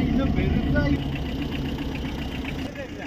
Ne dedi lan? Ne dedi